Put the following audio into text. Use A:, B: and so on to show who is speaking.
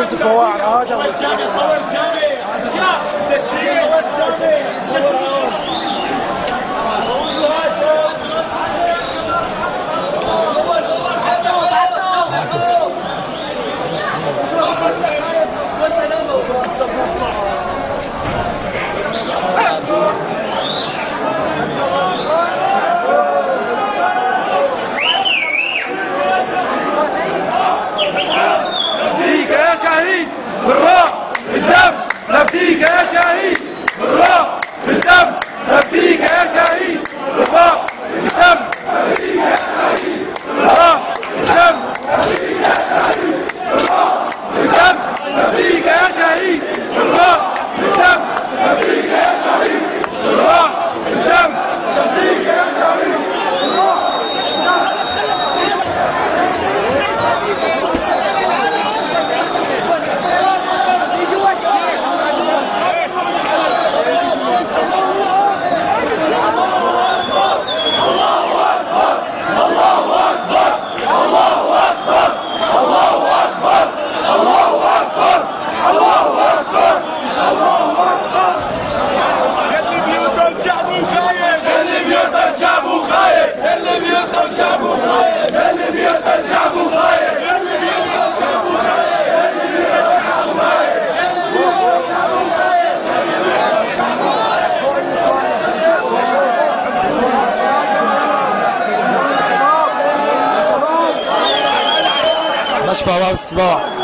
A: شفت الفواعل هذا والجامي صور nós falávamos, assim, ó,